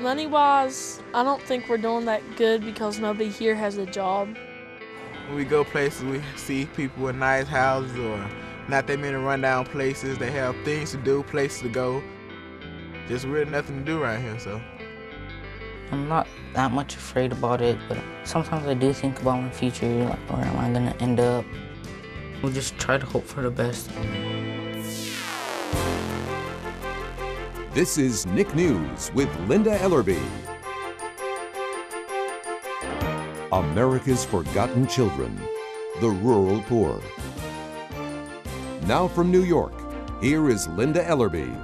Money wise, I don't think we're doing that good because nobody here has a job. When we go places, we see people with nice houses or not that many rundown places. They have things to do, places to go. There's really nothing to do right here, so. I'm not that much afraid about it, but sometimes I do think about my future, like where am I gonna end up? We'll just try to hope for the best. This is Nick News with Linda Ellerbee. America's Forgotten Children, the rural poor. Now from New York, here is Linda Ellerbee.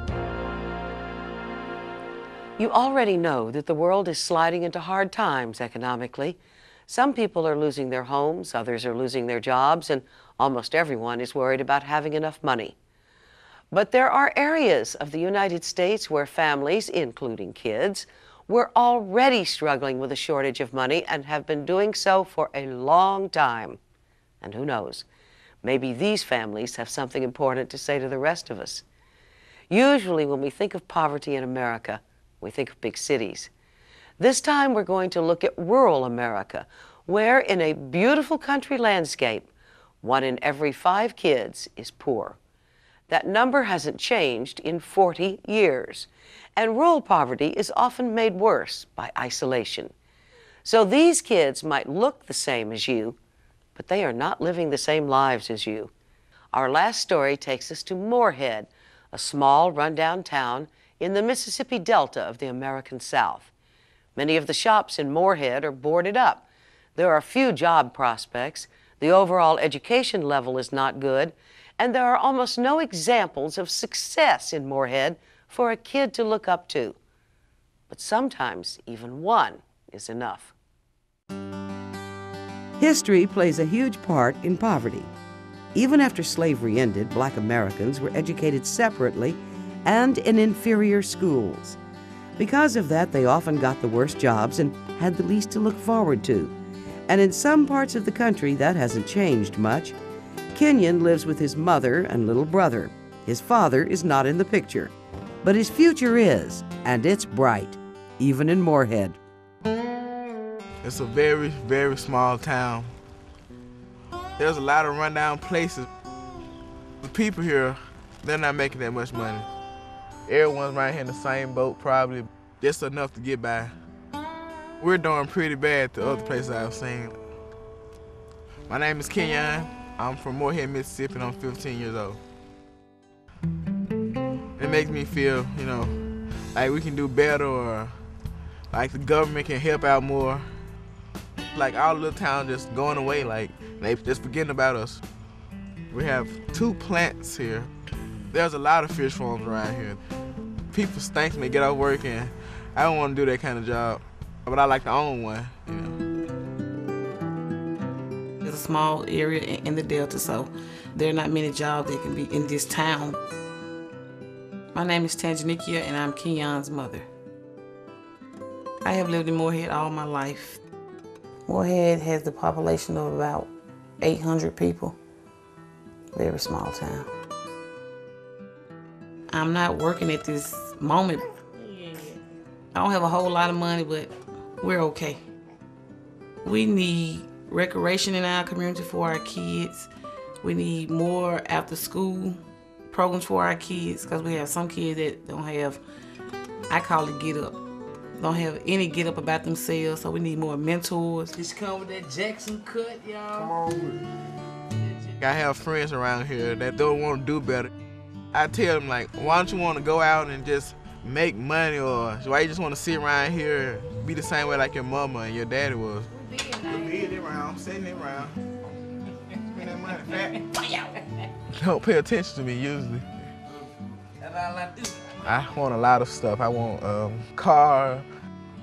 You already know that the world is sliding into hard times economically. Some people are losing their homes, others are losing their jobs, and almost everyone is worried about having enough money. But there are areas of the United States where families, including kids, were already struggling with a shortage of money and have been doing so for a long time. And who knows, maybe these families have something important to say to the rest of us. Usually, when we think of poverty in America, we think of big cities. This time, we're going to look at rural America, where in a beautiful country landscape, one in every five kids is poor. That number hasn't changed in 40 years, and rural poverty is often made worse by isolation. So these kids might look the same as you, but they are not living the same lives as you. Our last story takes us to Moorhead, a small, rundown town in the Mississippi Delta of the American South. Many of the shops in Moorhead are boarded up. There are few job prospects, the overall education level is not good, and there are almost no examples of success in Moorhead for a kid to look up to. But sometimes even one is enough. History plays a huge part in poverty. Even after slavery ended, black Americans were educated separately and in inferior schools. Because of that, they often got the worst jobs and had the least to look forward to. And in some parts of the country, that hasn't changed much. Kenyon lives with his mother and little brother. His father is not in the picture. But his future is, and it's bright, even in Moorhead. It's a very, very small town. There's a lot of rundown places. The people here, they're not making that much money. Everyone's right here in the same boat, probably just enough to get by. We're doing pretty bad to other places I've seen. My name is Kenyon. I'm from Moorhead, Mississippi, and I'm 15 years old. It makes me feel, you know, like we can do better or like the government can help out more. Like our little town just going away, like they just forgetting about us. We have two plants here. There's a lot of fish farms around here. People stink when they get off work and I don't want to do that kind of job, but I like to own one, you know. A small area in the Delta, so there are not many jobs that can be in this town. My name is Tangenikia, and I'm Kenyon's mother. I have lived in Moorhead all my life. Moorhead has the population of about 800 people. Very small town. I'm not working at this moment. I don't have a whole lot of money, but we're okay. We need recreation in our community for our kids. We need more after school programs for our kids because we have some kids that don't have, I call it get up, don't have any get up about themselves. So we need more mentors. Just come with that Jackson cut, y'all. Come on I have friends around here that don't want to do better. I tell them like, why don't you want to go out and just make money or why you just want to sit around here be the same way like your mama and your daddy was? Around, sitting around. Don't pay attention to me usually. I. I want a lot of stuff. I want a car,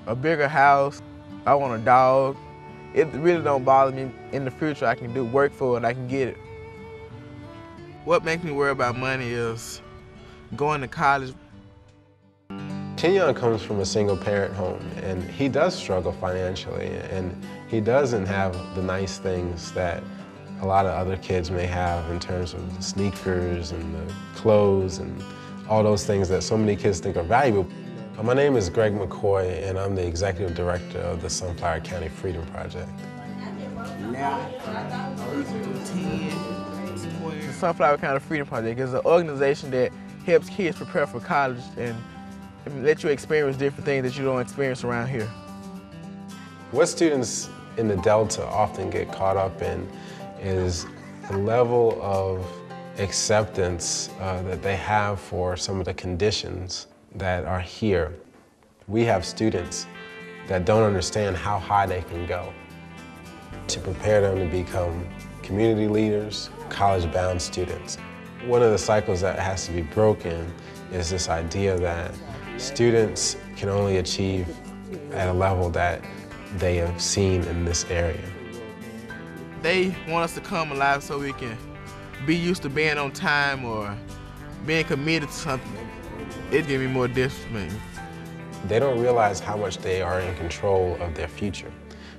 a bigger house. I want a dog. It really don't bother me. In the future, I can do work for it. I can get it. What makes me worry about money is going to college. Kenyon comes from a single parent home and he does struggle financially and he doesn't have the nice things that a lot of other kids may have in terms of the sneakers and the clothes and all those things that so many kids think are valuable. My name is Greg McCoy, and I'm the executive director of the Sunflower County Freedom Project. The Sunflower County Freedom Project is an organization that helps kids prepare for college and let you experience different things that you don't experience around here. What students in the Delta often get caught up in is the level of acceptance uh, that they have for some of the conditions that are here. We have students that don't understand how high they can go. To prepare them to become community leaders, college-bound students. One of the cycles that has to be broken is this idea that students can only achieve at a level that they have seen in this area. They want us to come alive so we can be used to being on time or being committed to something. It gives me more discipline. They don't realize how much they are in control of their future.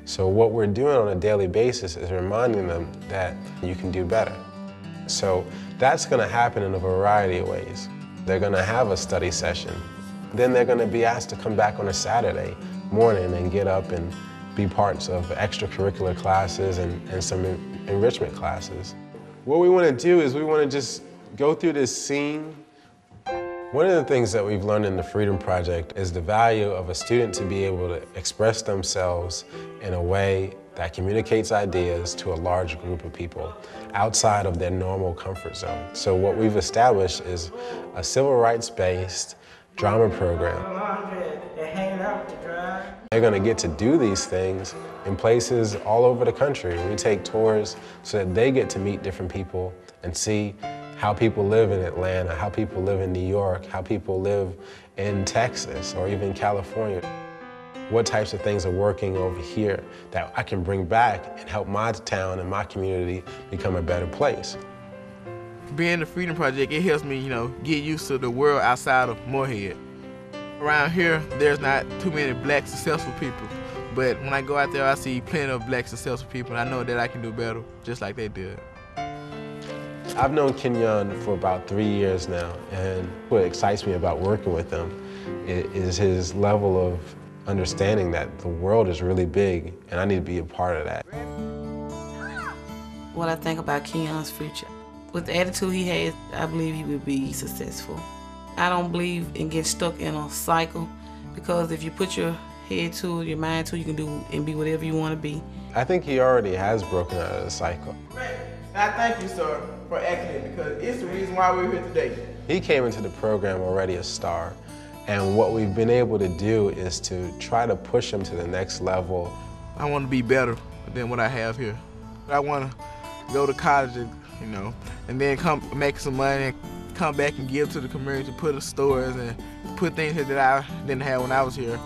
So what we're doing on a daily basis is reminding them that you can do better. So that's going to happen in a variety of ways. They're going to have a study session. Then they're going to be asked to come back on a Saturday morning and get up and be parts of extracurricular classes and, and some enrichment classes. What we want to do is we want to just go through this scene one of the things that we've learned in the Freedom Project is the value of a student to be able to express themselves in a way that communicates ideas to a large group of people outside of their normal comfort zone. So what we've established is a civil rights-based drama program. They're going to get to do these things in places all over the country. We take tours so that they get to meet different people and see how people live in Atlanta, how people live in New York, how people live in Texas or even California. What types of things are working over here that I can bring back and help my town and my community become a better place. Being the Freedom Project, it helps me, you know, get used to the world outside of Moorhead. Around here, there's not too many black successful people. But when I go out there, I see plenty of black successful people, and I know that I can do better just like they did. I've known Kenyon for about three years now, and what excites me about working with him is his level of understanding that the world is really big, and I need to be a part of that. What I think about Kenyon's future, with the attitude he has, I believe he will be successful. I don't believe in getting stuck in a cycle, because if you put your head to it, your mind to, it, you can do and be whatever you want to be. I think he already has broken out of the cycle. Great. I thank you, sir, for acting because it's the reason why we're here today. He came into the program already a star, and what we've been able to do is to try to push him to the next level. I want to be better than what I have here. I want to go to college, and, you know, and then come make some money, and come back and give to the community, to put in stores, and put things here that I didn't have when I was here.